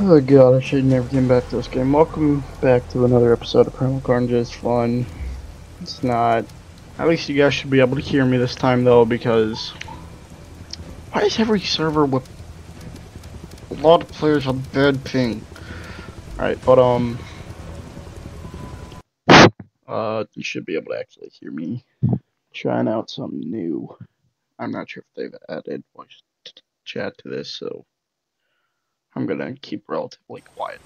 Oh god, I should never came back to this game. Welcome back to another episode of Primal Carnage. Fun. It's not. At least you guys should be able to hear me this time though, because why is every server with a lot of players on bad ping? Alright, but um uh you should be able to actually hear me trying out something new. I'm not sure if they've added voice chat to this, so I'm gonna keep relatively quiet.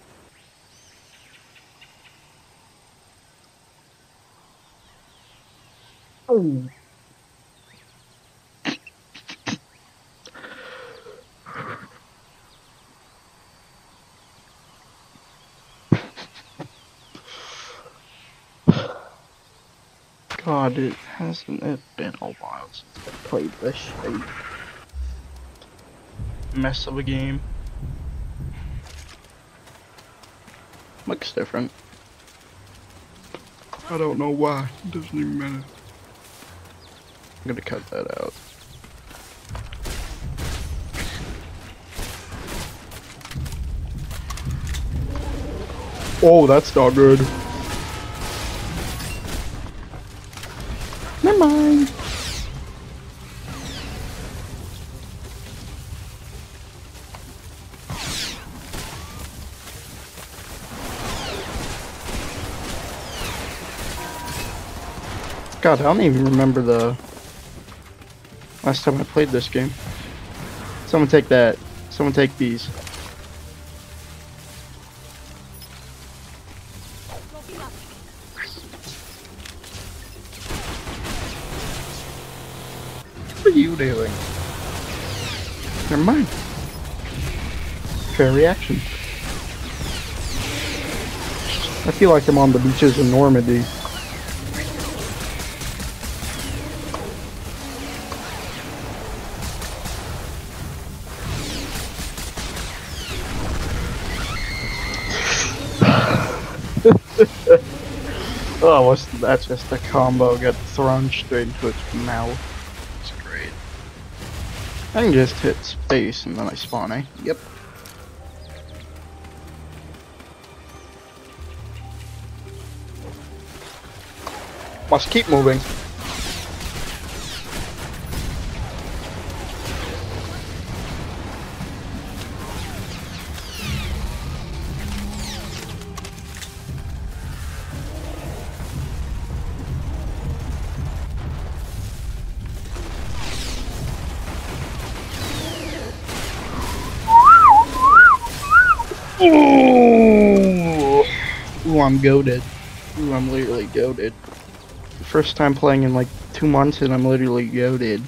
Oh. God, it hasn't it been a while since I played this shape mess of a game. Looks different. I don't know why. It doesn't even matter. I'm gonna cut that out. Oh, that's not good. God, I don't even remember the last time I played this game. Someone take that. Someone take these. What are you doing? Never mind. Fair reaction. I feel like I'm on the beaches of Normandy. oh, what's that just a combo get thrown straight into its mouth. It's great. I can just hit space and then I spawn, eh? Yep. Must keep moving. Ooh, Ooh I'm goaded. Ooh, I'm literally goaded. First time playing in like two months and I'm literally goaded.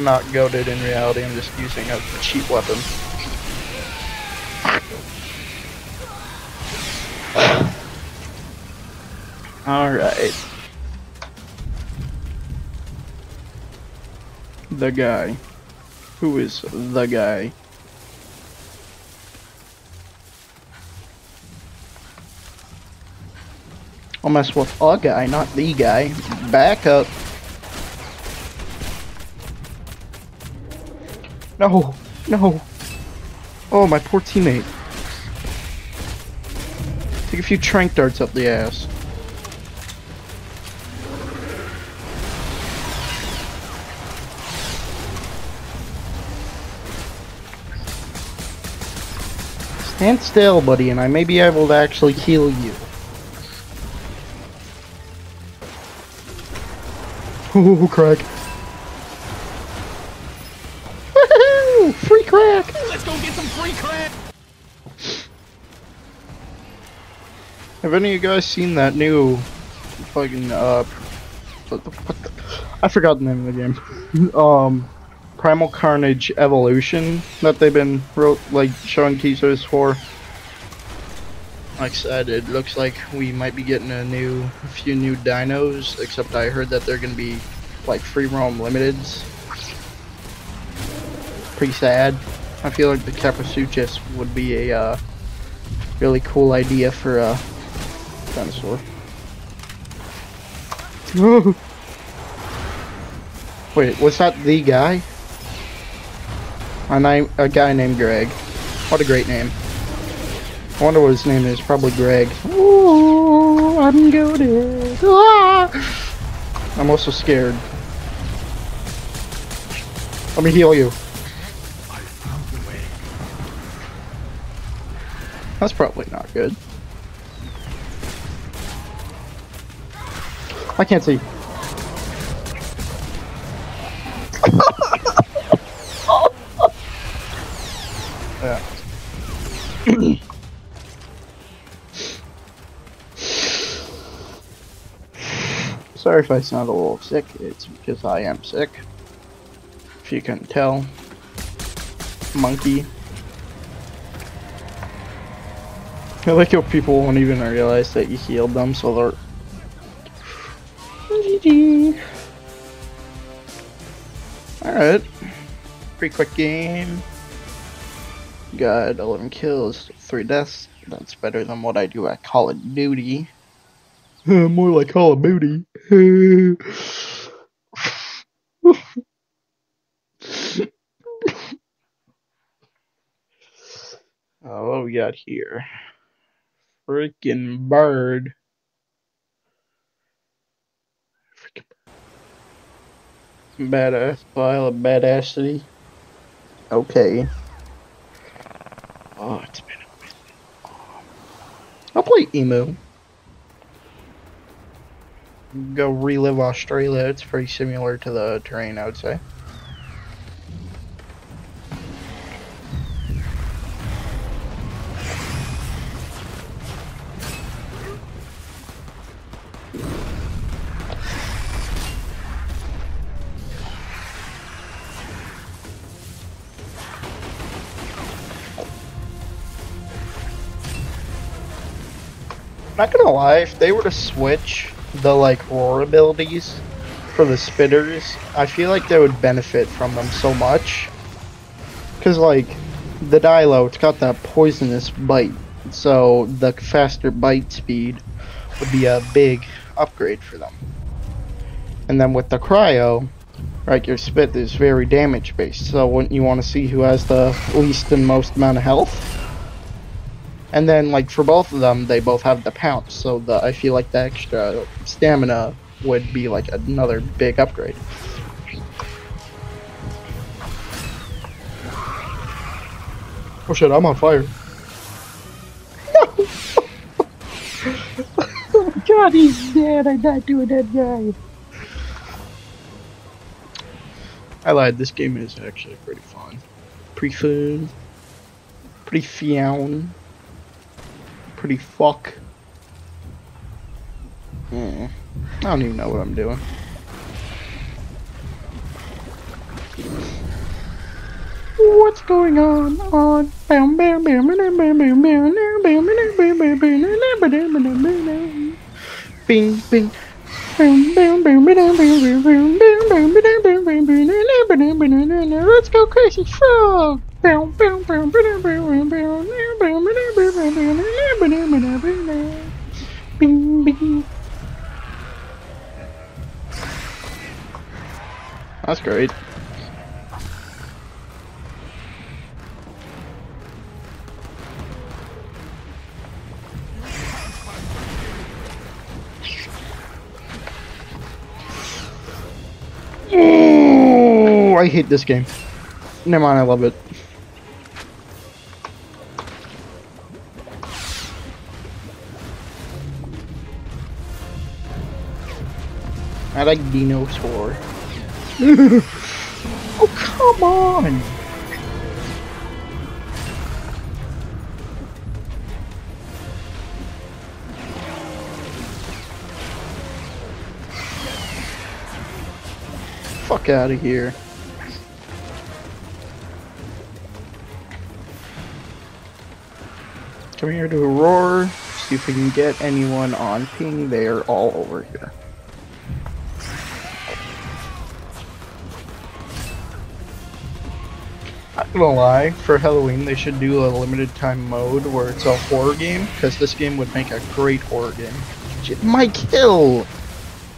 Not goaded in reality, I'm just using a cheap weapon. Alright. The guy. Who is the guy? I'll mess with a guy, not the guy. Back up. No, no. Oh, my poor teammate. Take a few trank darts up the ass. Stand still, buddy, and I may be able to actually heal you. Ooh, crack. Woohoo! Free crack! Let's go get some free crack! Have any of you guys seen that new fucking, uh, what the, what the, I forgot the name of the game. um, Primal Carnage Evolution that they've been wrote, like showing teasers for. Like I said, it looks like we might be getting a new, a few new dinos. Except I heard that they're gonna be like free roam limiteds. Pretty sad. I feel like the Kaprosuchus would be a uh, really cool idea for a dinosaur. Wait, was that the guy? A name, a guy named Greg. What a great name. I wonder what his name is. Probably Greg. Ooh, I'm goaded. Ah! I'm also scared. Let me heal you. That's probably not good. I can't see. If I sound a little sick, it's because I am sick. If you can tell. Monkey. I like how people won't even realize that you healed them, so they're... Alright. Pretty quick game. Got 11 kills, 3 deaths. That's better than what I do at Call of Duty. More like Call of Duty. oh, what we got here? Freaking bird. Freaking badass pile of badassity. Okay. Oh, it's been a minute. Oh, I'll play emo. Go relive Australia. It's pretty similar to the terrain, I would say. Not gonna lie, if they were to switch the like roar abilities for the spitters, I feel like they would benefit from them so much. Cause like the Dilo, it's got that poisonous bite, so the faster bite speed would be a big upgrade for them. And then with the cryo, right, your spit is very damage based, so wouldn't you want to see who has the least and most amount of health? And then, like, for both of them, they both have the pounce, so the I feel like the extra stamina would be, like, another big upgrade. Oh shit, I'm on fire. No! oh god, he's dead. I'm not doing that guy. I lied, this game is actually pretty fun. Pretty fun. Pretty fun pretty fuck. Mm. I don't even know what I'm doing. What's going on? On. Bing, bing. Let's go crazy frog! That's great. Oh, I hate this game. Never mind, I love it. I like dinosaur. oh, come on! Fuck out of here. Come here to Aurora, see if we can get anyone on ping. They are all over here. Gonna lie, for Halloween they should do a limited time mode where it's a horror game, because this game would make a great horror game. My kill!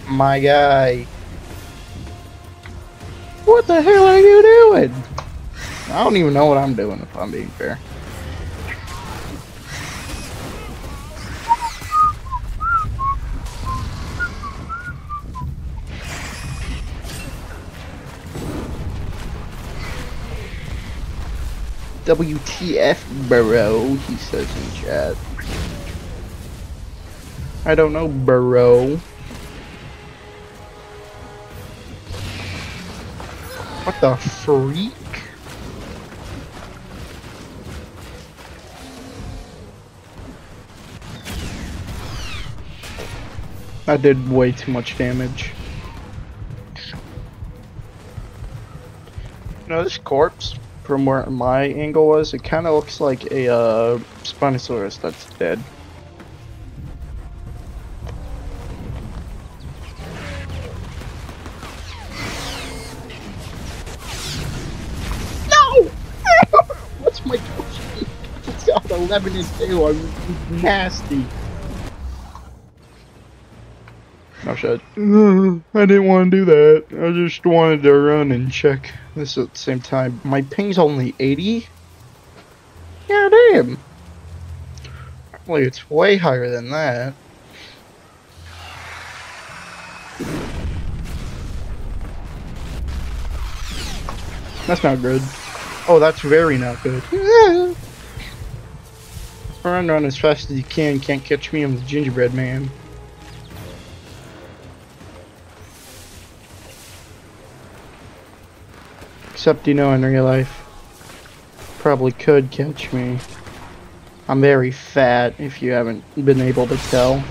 my guy. What the hell are you doing? I don't even know what I'm doing if I'm being fair. WTF, bro, he says in chat. I don't know, bro. What the freak? I did way too much damage. No, this corpse, from where my angle was, it kind of looks like a uh, Spinosaurus that's dead. No! What's my goal? It's got 11 and 2. I'm nasty. No shit. Mm, I didn't want to do that. I just wanted to run and check this at the same time. My ping's only 80? Yeah, damn. Apparently it's way higher than that. That's not good. Oh, that's very not good. Run, run as fast as you can. Can't catch me. I'm the gingerbread man. Except, you know, in real life, probably could catch me. I'm very fat, if you haven't been able to tell.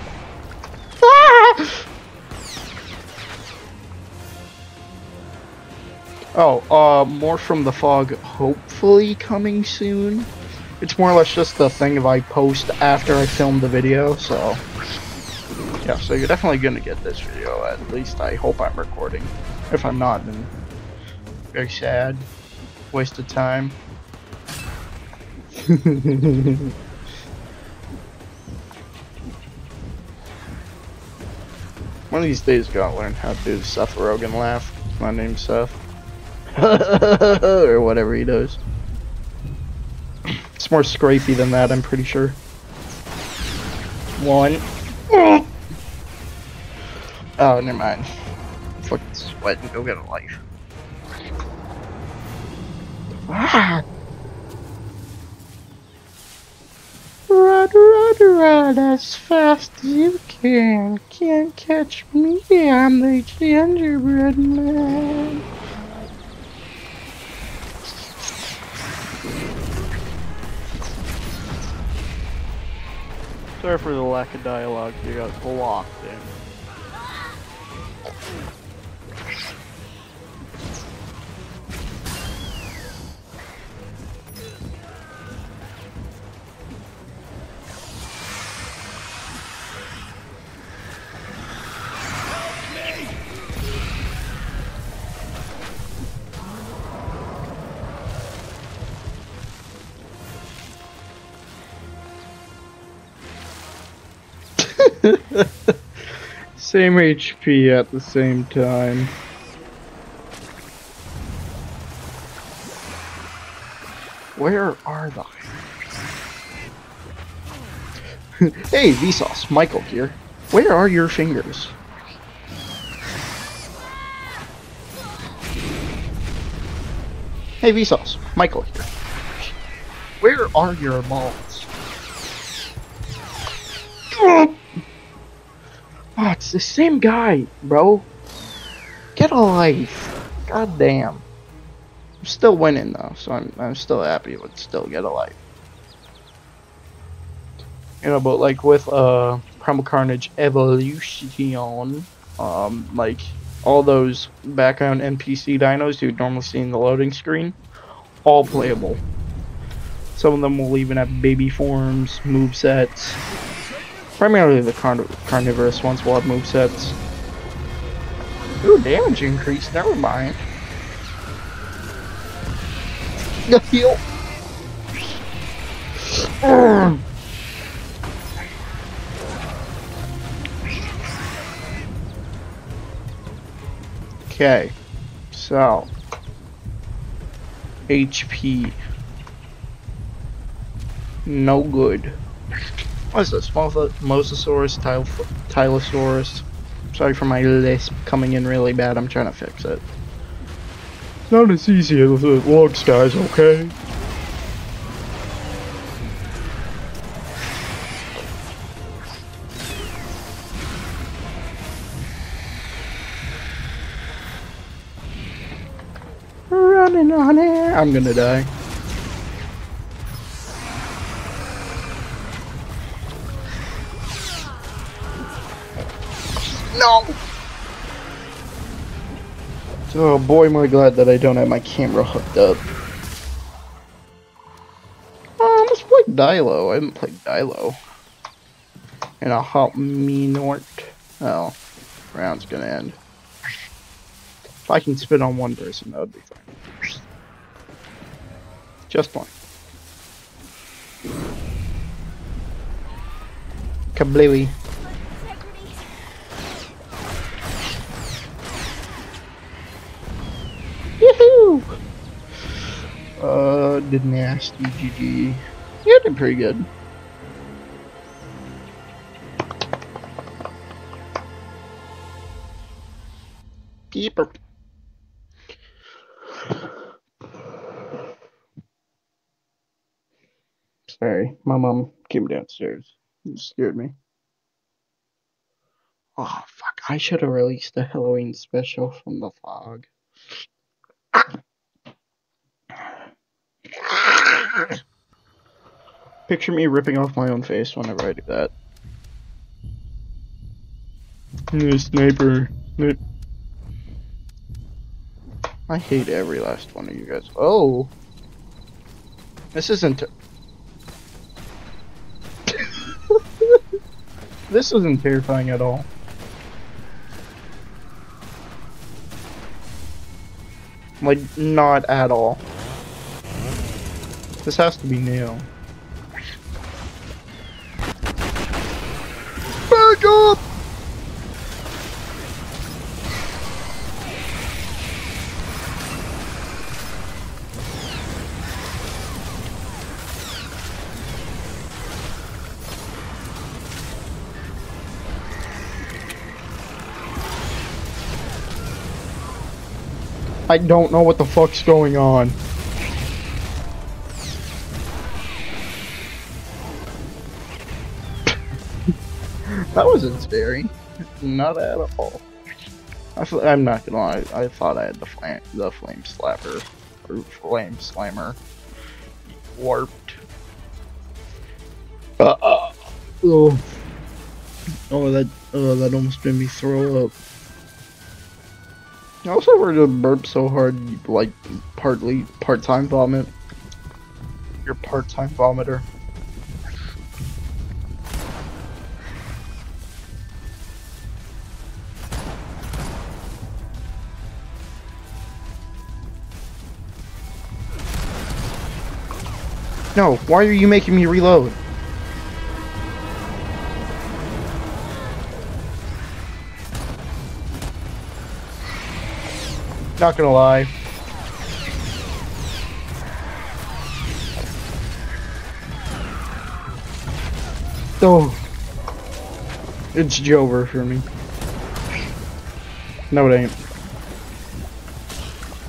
Ah! Oh, uh, more from the fog, hopefully coming soon. It's more or less just the thing if I post after I film the video, so... Yeah, so you're definitely gonna get this video, at least I hope I'm recording. If I'm not, then very sad. Waste of time. One of these days, gotta learn how to do the Seth Rogen laugh. My name's Seth. or whatever he does. It's more scrapey than that, I'm pretty sure. One. Oh, never mind. Fucking sweat and go get a life. Ah! Run, run, run as fast as you can. Can't catch me, I'm the gingerbread man. Sorry for the lack of dialogue, you got locked in. Same HP at the same time. Where are they? hey, Vsauce, Michael here. Where are your fingers? Hey, Vsauce, Michael here. Where are your balls? Oh, it's the same guy, bro. Get a life. God damn. I'm still winning though, so I'm I'm still happy with still get a life. You know, but like with uh Primal Carnage Evolution, um, like all those background NPC dinos you'd normally see in the loading screen, all playable. Some of them will even have baby forms, move sets. Primarily the carn carnivorous ones will have move sets. Ooh, damage increase. Never mind. The heal. Okay. So. HP. No good. What is this? Mosa- Mosasaurus, Tyl- Tylosaurus. Sorry for my lisp coming in really bad. I'm trying to fix it. It's not as easy as it looks, guys, okay? Running on air. I'm gonna die. No! Boy, am I glad that I don't have my camera hooked up. Oh, let's play Dilo. I haven't played Dilo. In a hot minute. Oh, round's gonna end. If I can spit on one person, that would be fine. Just one. Kablooey. Yahoo! Uh, did nasty GG. Yeah, did pretty good. Keeper. Sorry, my mom came downstairs. It scared me. Oh, fuck. I should have released a Halloween special from the fog. Picture me ripping off my own face whenever I do that. New sniper. Sni- I hate every last one of you guys. Oh! This isn't. this isn't terrifying at all. Like, not at all. This has to be new. Back up! I don't know what the fuck's going on. That wasn't scary. Not at all. I am not gonna lie. I thought I had the flame, the flame slapper, or flame slammer, warped. Uh, uh, oh, oh, that, oh, that almost made me throw up. I also heard to burp so hard, like partly part-time vomit. You're part-time vomiter. No, why are you making me reload? Not gonna lie. Oh. It's Jover for me. No, it ain't.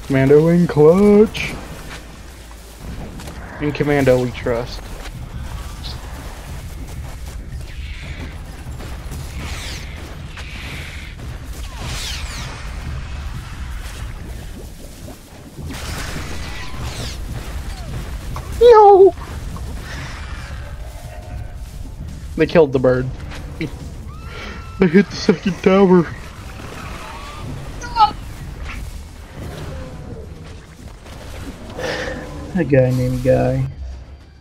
Commando in clutch. In Commando we trust. No! They killed the bird. they hit the second tower. A guy named Guy.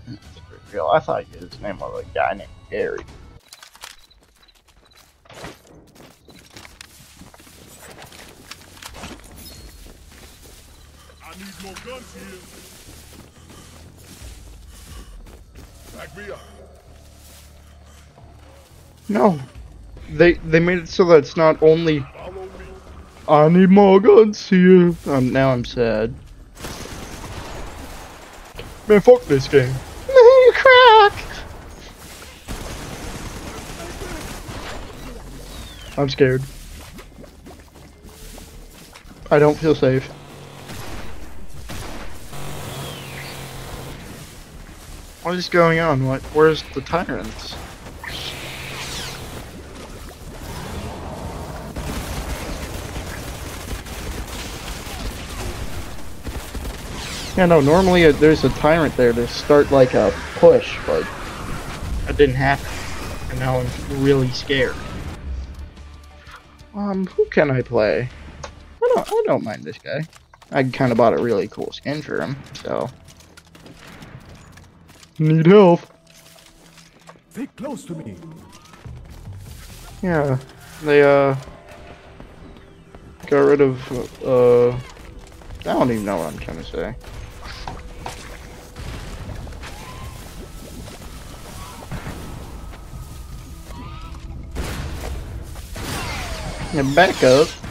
That's pretty real. I thought his name was a guy named Gary. I need more guns here. Back me up. No. They they made it so that it's not only Follow me. I need more guns here. Um, now I'm sad. Man, fuck this game. Man, crack! I'm scared. I don't feel safe. What is going on? What? Where's the tyrants? Yeah, no, normally there's a tyrant there to start like a push, but that didn't happen. And now I'm really scared. Um, who can I play? I don't, I don't mind this guy. I kind of bought a really cool skin for him, so. Need help. Stay close to me. Yeah, they, uh, got rid of, uh, I don't even know what I'm trying to say. Back up.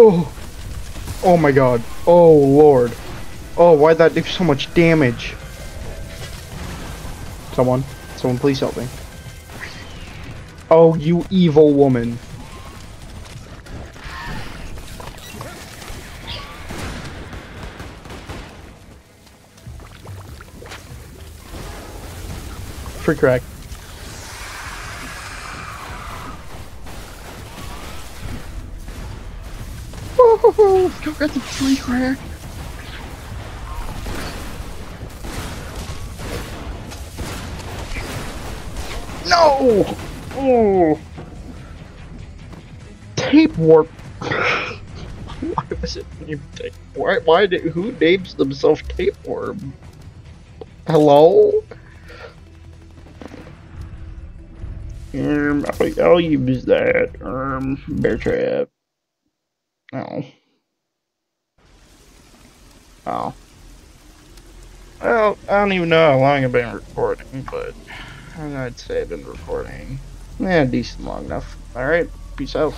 Oh, oh my god. Oh lord. Oh, why'd that do so much damage? Someone, someone please help me. Oh, you evil woman. Free crack. Oh, go get the free crack. No! Oh! Tape warp. why was it named tape? Why? Why did? Who names themselves tapeworm? Hello? Um, I'll, I'll use that. Um, bear trap. Oh. Oh. Well, I don't even know how long I've been recording, but I'd say I've been recording. Yeah, decent long enough. Alright, peace out.